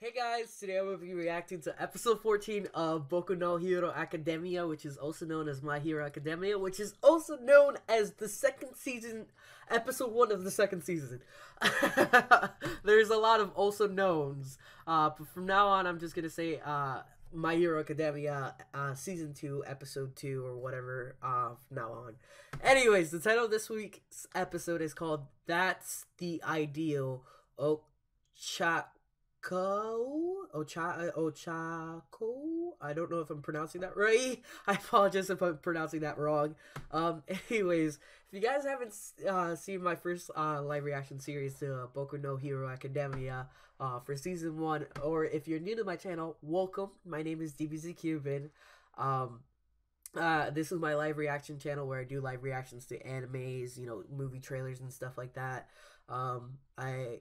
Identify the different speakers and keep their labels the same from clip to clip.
Speaker 1: Hey guys, today I'm going to be reacting to episode 14 of Boku no Hero Academia, which is also known as My Hero Academia, which is also known as the second season, episode 1 of the second season. There's a lot of also knowns, uh, but from now on I'm just gonna say uh, My Hero Academia uh, season 2, episode 2, or whatever uh, from now on. Anyways, the title of this week's episode is called That's the Ideal Ocha Ko Ocha Ochako. I don't know if I'm pronouncing that right. I apologize if I'm pronouncing that wrong. Um, anyways, if you guys haven't uh, seen my first uh, live reaction series to uh, Boku no Hero Academia uh, for season one, or if you're new to my channel, welcome. My name is DBZ Cuban. Um, uh, this is my live reaction channel where I do live reactions to animes, you know, movie trailers and stuff like that. Um, I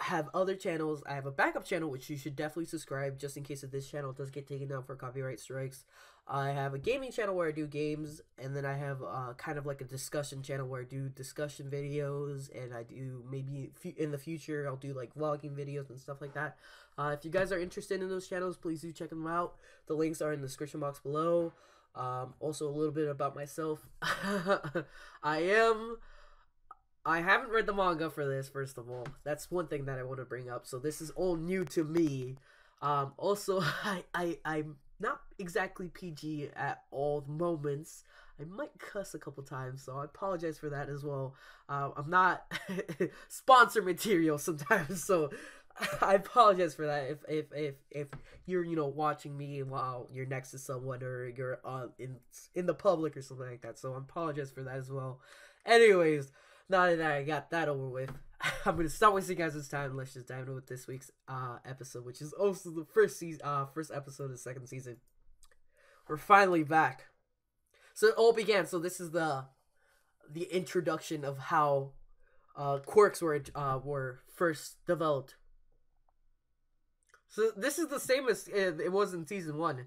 Speaker 1: have other channels. I have a backup channel which you should definitely subscribe just in case if this channel does get taken down for copyright strikes. I have a gaming channel where I do games, and then I have uh, kind of like a discussion channel where I do discussion videos, and I do maybe in the future I'll do like vlogging videos and stuff like that. Uh, if you guys are interested in those channels, please do check them out. The links are in the description box below. Um, also, a little bit about myself. I am I haven't read the manga for this, first of all. That's one thing that I want to bring up. So this is all new to me. Um, also, I, I, I'm not exactly PG at all moments. I might cuss a couple times, so I apologize for that as well. Uh, I'm not sponsor material sometimes, so I apologize for that. If if if if you're you know watching me while you're next to someone or you're uh, in in the public or something like that, so I apologize for that as well. Anyways, now that I got that over with, I'm gonna stop wasting guys' time. Let's just dive into with this week's uh, episode, which is also the first season, uh, first episode of the second season. We're finally back. So it all began. So this is the the introduction of how uh, quirks were uh, were first developed. So this is the same as it was in season one.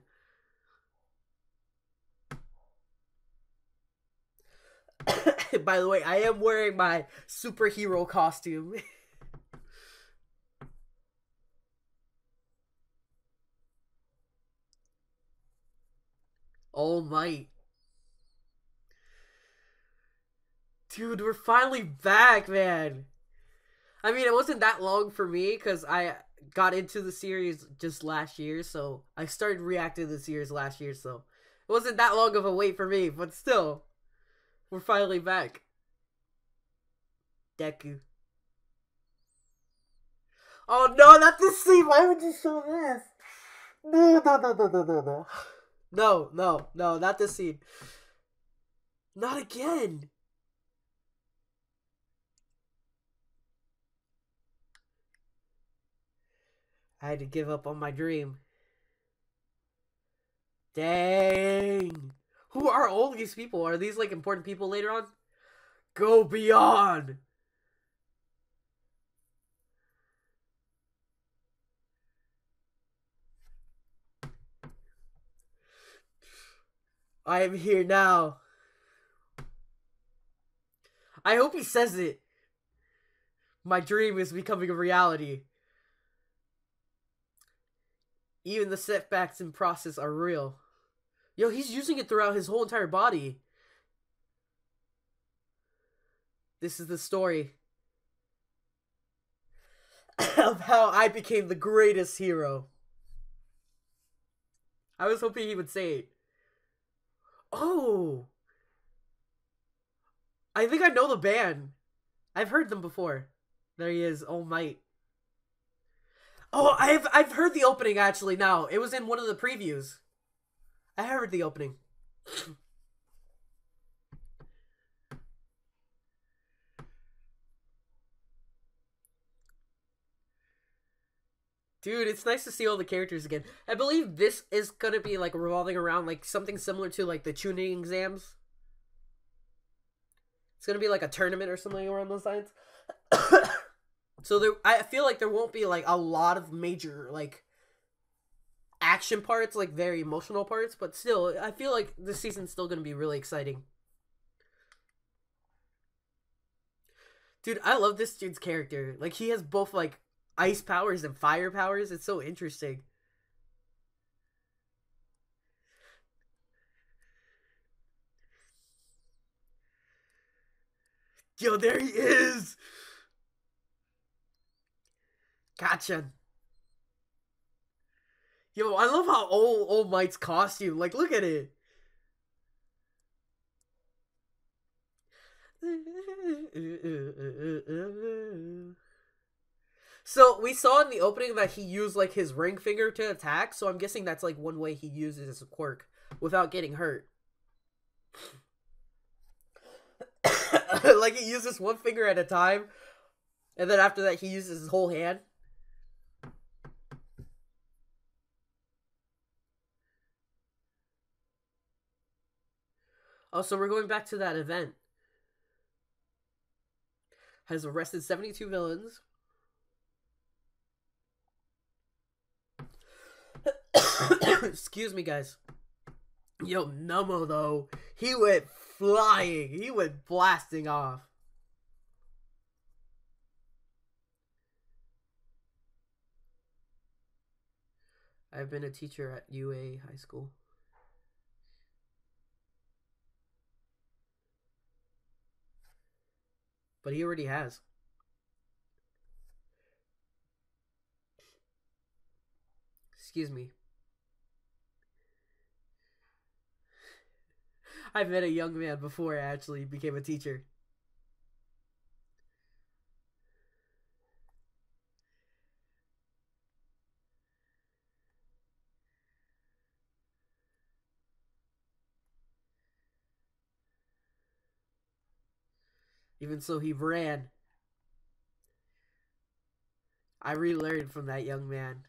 Speaker 1: By the way, I am wearing my superhero costume. All Might. Dude, we're finally back, man. I mean, it wasn't that long for me because I got into the series just last year, so I started reacting to the series last year, so it wasn't that long of a wait for me, but still. We're finally back. Deku. Oh no, not this scene! Why would you show this? No, no, no, no, no, no, no. No, no, no, not this scene. Not again! I had to give up on my dream. Dang! Who are all these people? Are these like important people later on? Go beyond. I am here now. I hope he says it. My dream is becoming a reality. Even the setbacks in process are real. Yo, he's using it throughout his whole entire body. This is the story of how I became the greatest hero. I was hoping he would say it. Oh! I think I know the band. I've heard them before. There he is, All Might. Oh, I've I've heard the opening actually now. It was in one of the previews. I heard the opening. Dude, it's nice to see all the characters again. I believe this is gonna be like revolving around like something similar to like the tuning exams. It's gonna be like a tournament or something around those lines. so there, I feel like there won't be like a lot of major like action parts, like very emotional parts, but still, I feel like this season's still gonna be really exciting. Dude, I love this dude's character. Like he has both like ice powers and fire powers. It's so interesting. Yo, there he is! Gotcha. Yo, I love how old All Might's costume. Like, look at it. So we saw in the opening that he used like his ring finger to attack, so I'm guessing that's like one way he uses his quirk without getting hurt. like he uses one finger at a time, and then after that he uses his whole hand. Oh, so we're going back to that event. Has arrested 72 villains. Excuse me, guys. Yo, Nomu, though, he went flying. He went blasting off. I've been a teacher at UA High School. But he already has. Excuse me. I've met a young man before I actually became a teacher. Even so, he ran. I relearned from that young man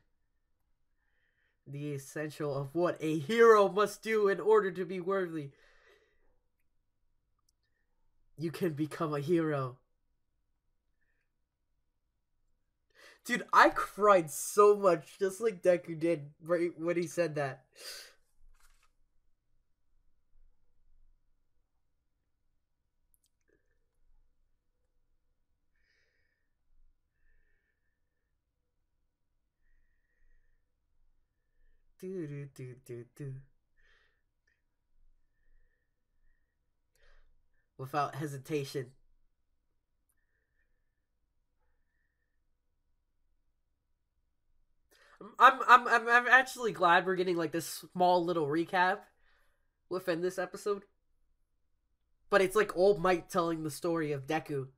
Speaker 1: the essential of what a hero must do in order to be worthy. You can become a hero. Dude, I cried so much, just like Deku did right when he said that. Do do do do do. Without hesitation. I'm I'm I'm I'm actually glad we're getting like this small little recap within this episode. But it's like All Might telling the story of Deku.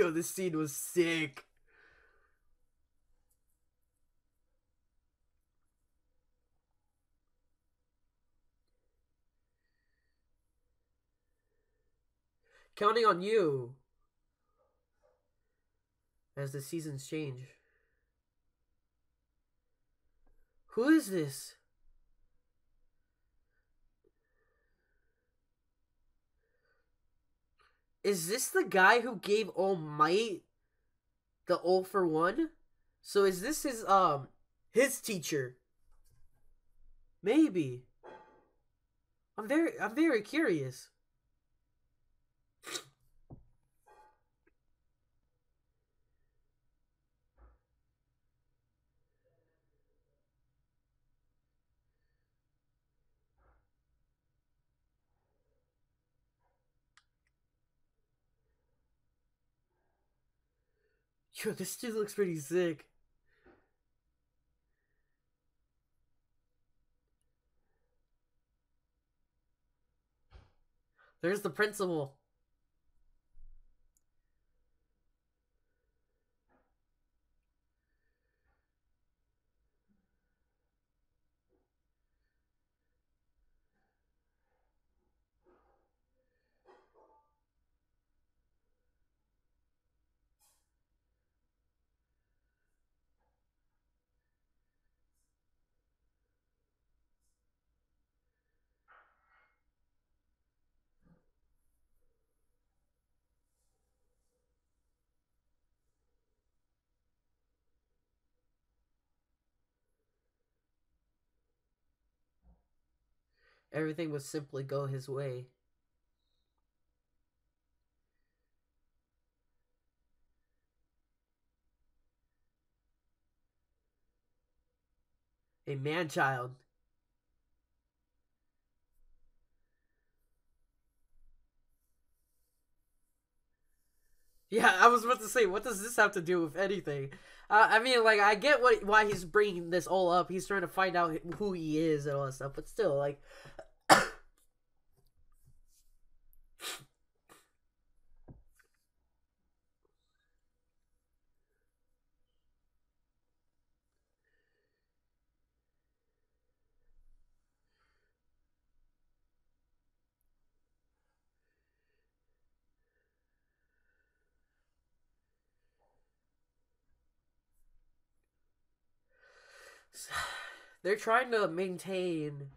Speaker 1: Yo, this scene was sick. Counting on you as the seasons change. Who is this? Is this the guy who gave All Might the All for One? So is this his um his teacher? Maybe. I'm very I'm very curious. Yo, this dude looks pretty sick. There's the principal. Everything would simply go his way. A man child. Yeah, I was about to say, what does this have to do with anything? Uh, I mean, like, I get what why he's bringing this all up. He's trying to find out who he is and all that stuff, but still, like, they're trying to maintain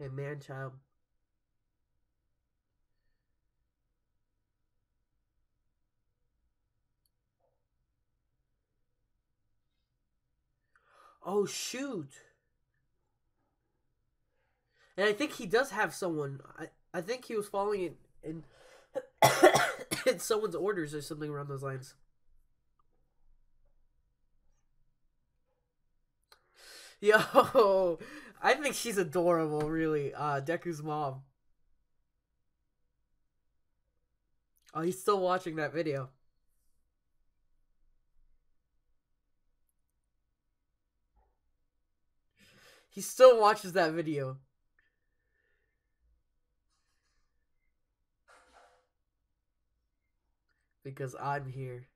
Speaker 1: a man child. Oh shoot. And I think he does have someone. I, I think he was following it in in someone's orders or something around those lines. Yo, I think she's adorable, really. Uh, Deku's mom. Oh, he's still watching that video. He still watches that video. Because I'm here.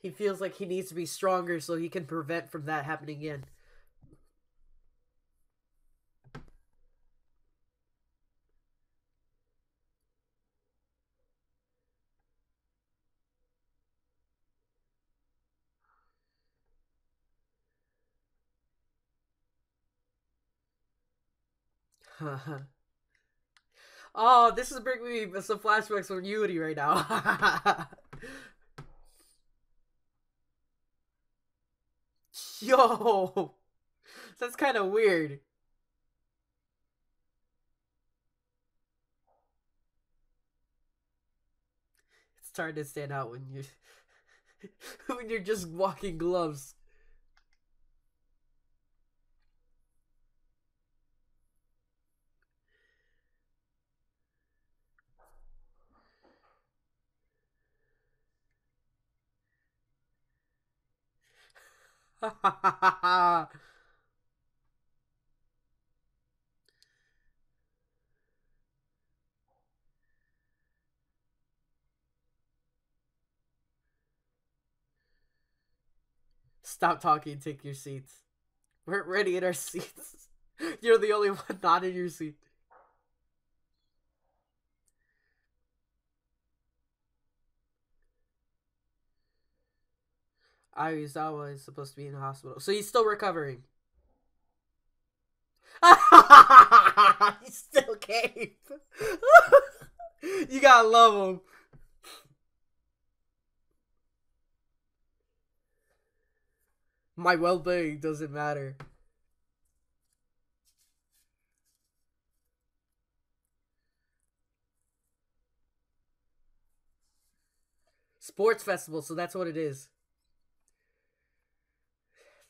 Speaker 1: He feels like he needs to be stronger so he can prevent from that happening again. oh, this is bringing me some flashbacks from Unity right now. Yo, that's kind of weird. It's starting to stand out when you when you're just walking gloves. Stop talking, take your seats. We're ready in our seats. You're the only one not in your seat. Aizawa is supposed to be in the hospital. So he's still recovering. he still came. you gotta love him. My well being doesn't matter. Sports festival, so that's what it is.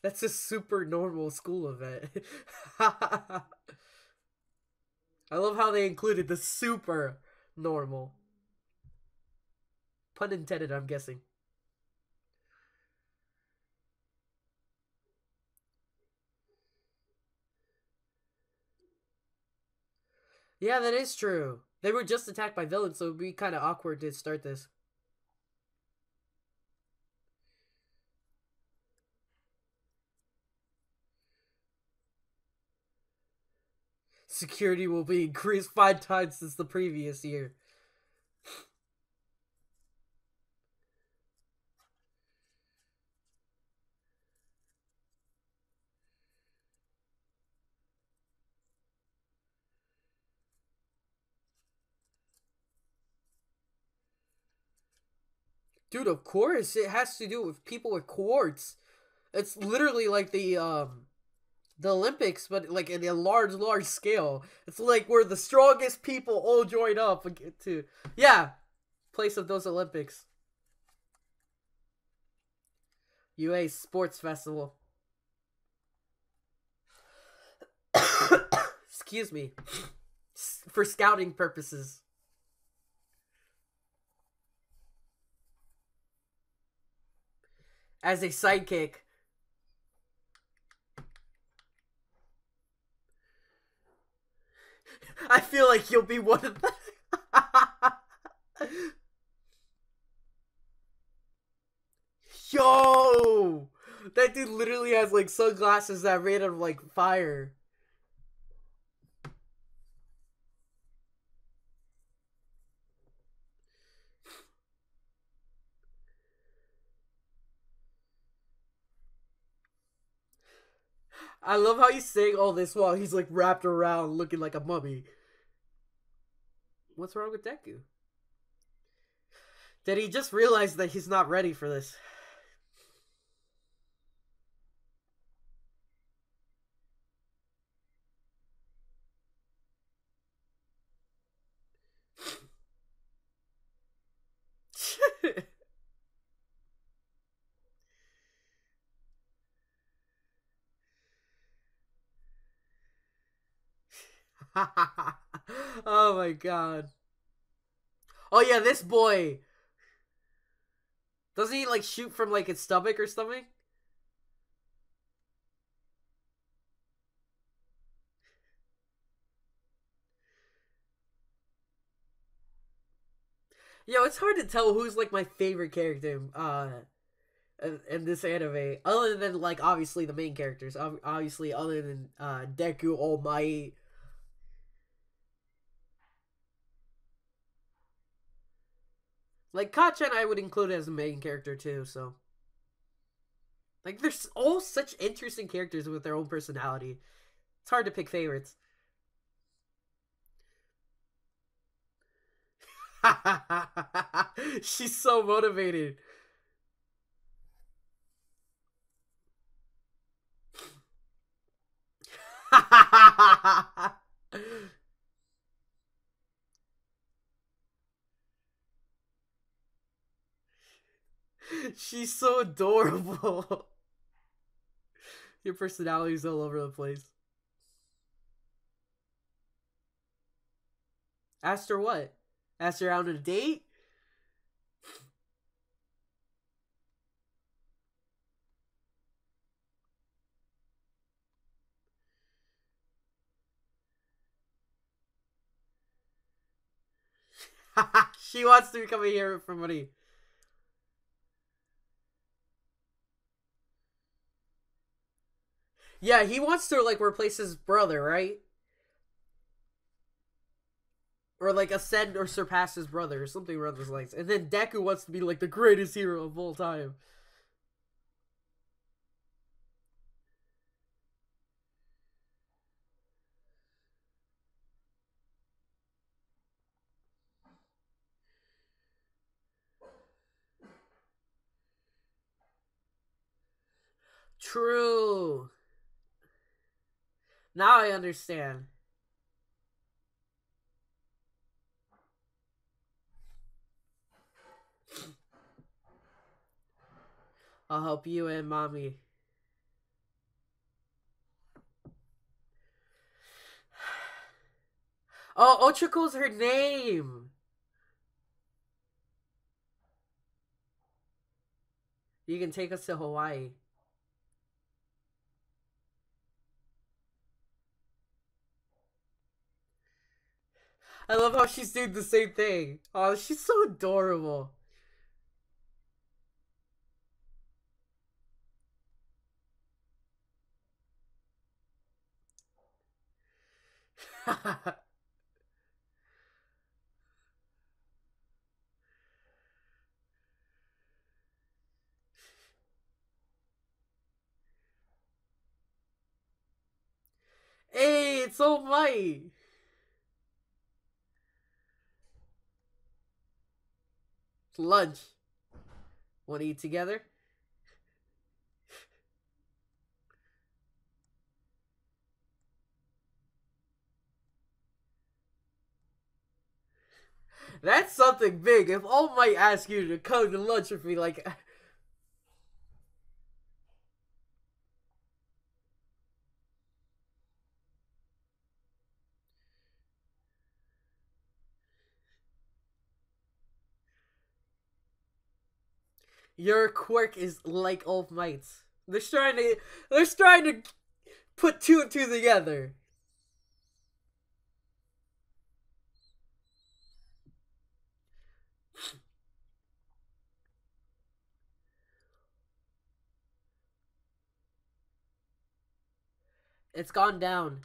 Speaker 1: That's a super normal school event. I love how they included the super normal. Pun intended, I'm guessing. Yeah, that is true. They were just attacked by villains, so it'd be kind of awkward to start this. security will be increased five times since the previous year. Dude, of course it has to do with people with quirks. It's literally like the um the Olympics, but like in a large, large scale. It's like where the strongest people all join up to yeah, place of those Olympics. UA Sports Festival. Excuse me. For scouting purposes. As a sidekick. I feel like you'll be one of them. Yo! That dude literally has like sunglasses that made of like fire. I love how he's saying all this while he's like wrapped around looking like a mummy. What's wrong with Deku? Did he just realize that he's not ready for this? oh my god. Oh yeah, this boy. Doesn't he like shoot from like his stomach or something? Yo, it's hard to tell who's like my favorite character uh in, this anime other than like obviously the main characters. Obviously other than uh Deku, All Might, Like Kacchan I would include as a main character too, so like there's all such interesting characters with their own personality. It's hard to pick favorites. She's so motivated. She's so adorable. Your personality's all over the place. Asked her what? Asked her out on a date? she wants to become a hero for money. Yeah, he wants to like replace his brother, right? Or like ascend or surpass his brother or something around those lines. And then Deku wants to be like the greatest hero of all time. True. Now I understand. I'll help you and mommy. Oh, Ochiko's her name. You can take us to Hawaii. I love how she's doing the same thing. Oh, she's so adorable. hey, it's All Might. lunch. Want to eat together? That's something big. If All Might ask you to come to lunch with me, like. Your quirk is like All Might's. They're trying to. They're trying to put two and two together. It's gone down.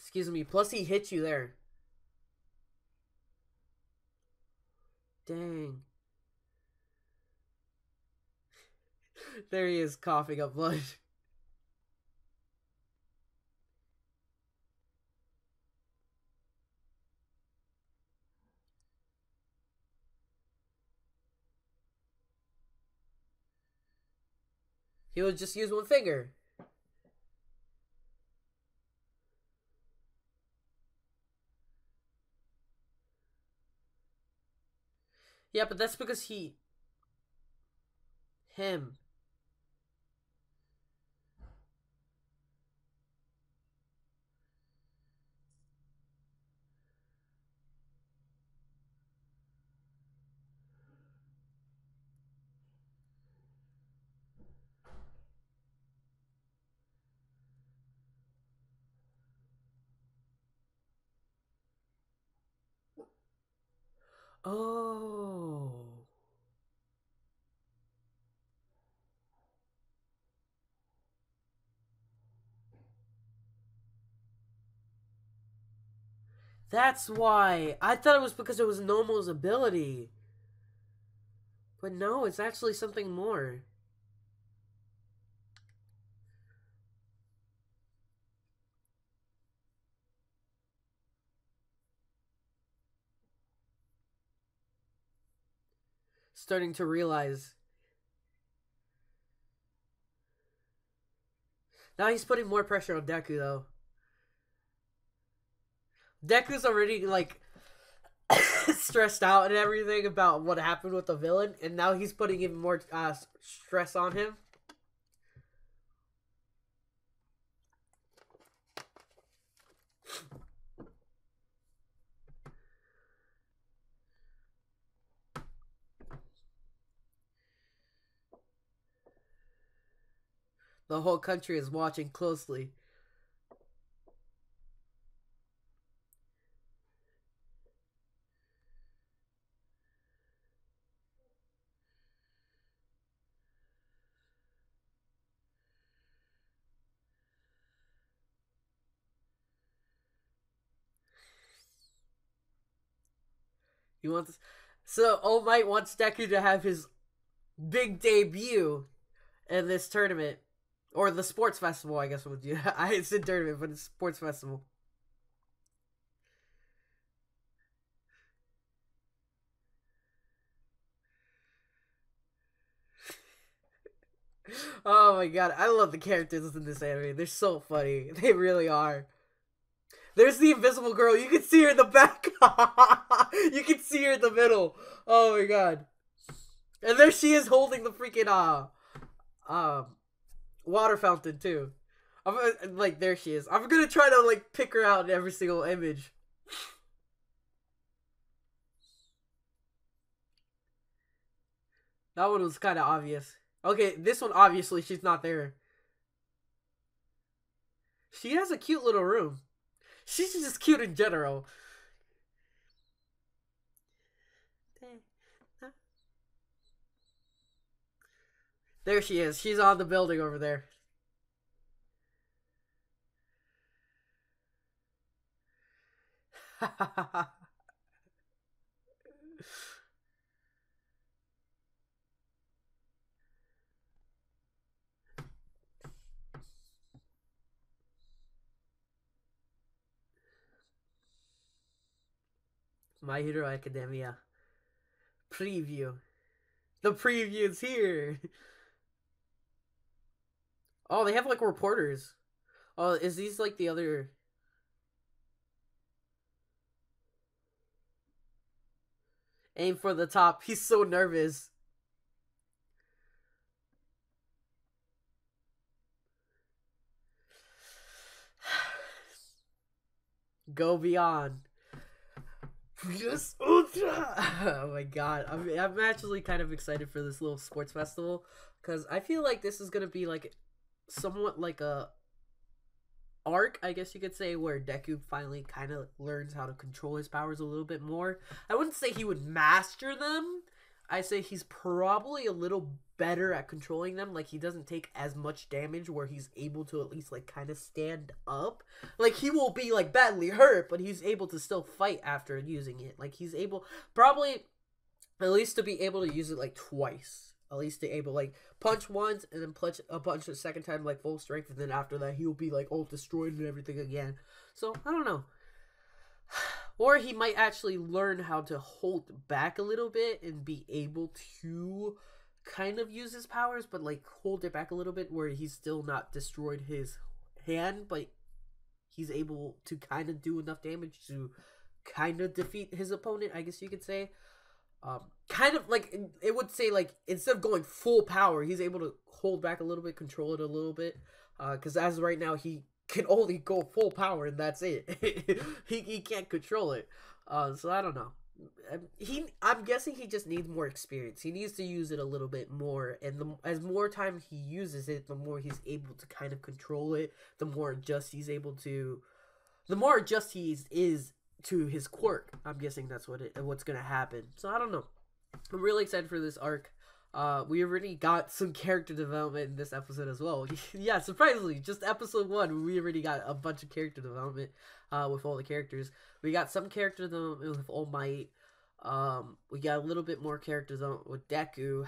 Speaker 1: Excuse me. Plus, he hit you there. Dang. there he is coughing up blood. He would just use one finger. Yeah, but that's because he. Him. Oh. That's why. I thought it was because it was Nomu's ability. But no, it's actually something more. Starting to realize. Now he's putting more pressure on Deku, though. Deku's already like stressed out and everything about what happened with the villain, and now he's putting even more uh, stress on him. The whole country is watching closely. He wants so All Might wants Deku to have his big debut in this tournament or the sports festival. I guess would you? I said tournament, but it's sports festival. oh my god, I love the characters in this anime. They're so funny. They really are. There's the invisible girl. You can see her in the back. you can see her in the middle. Oh my god. And there she is holding the freaking uh um water fountain too. I'm uh, like there she is. I'm gonna try to like pick her out in every single image. That one was kind of obvious. Okay, this one obviously she's not there. She has a cute little room. She's just cute in general. There she is. She's on the building over there. My Hero Academia preview. The preview's here. Oh, they have like reporters. Oh, is these like the other? Aim for the top. He's so nervous. Go beyond. Plus Ultra! Oh my god, I'm I'm actually kind of excited for this little sports festival because I feel like this is gonna be like somewhat like a arc, I guess you could say, where Deku finally kind of learns how to control his powers a little bit more. I wouldn't say he would master them. I say he's probably a little better at controlling them. Like he doesn't take as much damage, where he's able to at least like kind of stand up. Like he will be like badly hurt, but he's able to still fight after using it. Like he's able probably at least to be able to use it like twice at least to able like punch once and then punch a punch the second time like full strength, and then after that he'll be like all destroyed and everything again. So I don't know. Or he might actually learn how to hold back a little bit and be able to kind of use his powers, but like hold it back a little bit where he's still not destroyed his hand, but he's able to kind of do enough damage to kind of defeat his opponent, I guess you could say um, kind of like it would say like instead of going full power, he's able to hold back a little bit, control it a little bit. Because uh, as right now, he can only go full power and that's it. he he can't control it. Uh, so I don't know. Um, he I'm guessing he just needs more experience. He needs to use it a little bit more, and the as more time he uses it, the more he's able to kind of control it. The more just he's able to, the more just he is to his quirk. I'm guessing that's what it what's gonna happen. So I don't know. I'm really excited for this arc. Uh, we already got some character development in this episode as well. yeah, surprisingly, just episode one, we already got a bunch of character development uh, with all the characters. We got some character development with All Might. Um, we got a little bit more character development with Deku.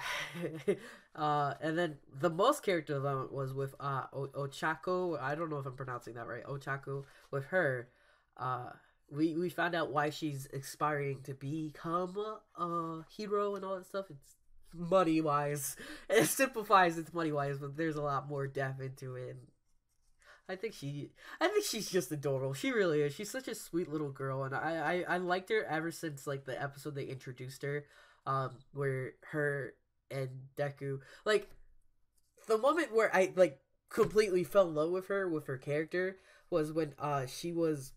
Speaker 1: uh, and then the most character development was with uh, o- Ochako. I don't know if I'm pronouncing that right. Ochako with her. Uh, we we found out why she's aspiring to become a hero and all that stuff. It's money wise. It simplifies it's money wise, but there's a lot more depth into it. And I think she, I think she's just adorable. She really is. She's such a sweet little girl, and I, I, I liked her ever since like the episode they introduced her, um, where her and Deku, like, the moment where I like completely fell in love with her with her character was when uh she was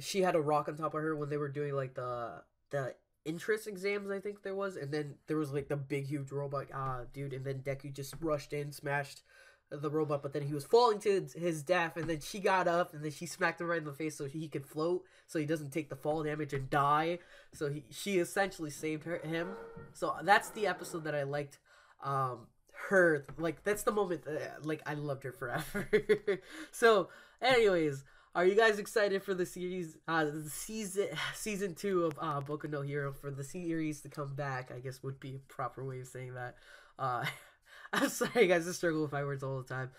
Speaker 1: she had a rock on top of her when they were doing like the the interest exams I think there was and then there was like the big huge robot ah dude and then Deku just rushed in smashed the robot but then he was falling to his death and then she got up and then she smacked him right in the face so he could float so he doesn't take the fall damage and die. So he, she essentially saved her him. So that's the episode that I liked um her like that's the moment that, like I loved her forever. So anyways are you guys excited for the series, uh, the season season two of uh, Boku no Hero for the series to come back? I guess would be a proper way of saying that. Uh, I'm sorry, guys. I struggle with my words all the time.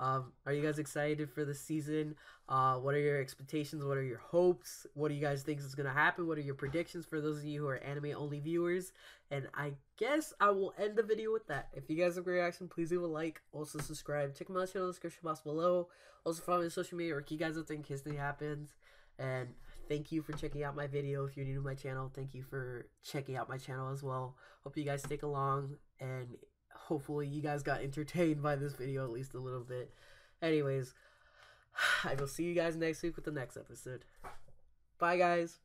Speaker 1: Um, are you guys excited for the season? Uh, what are your expectations? What are your hopes? What do you guys think is going to happen? What are your predictions for those of you who are anime only viewers? And I guess I will end the video with that. If you guys have a reaction, please leave a like. Also subscribe. Check my channel description box below. Also follow me on social media or key guys case anything happens. And thank you for checking out my video. If you're new to my channel, thank you for checking out my channel as well. Hope you guys stick along and hopefully you guys got entertained by this video at least a little bit. Anyways, I will see you guys next week with the next episode. Bye, guys.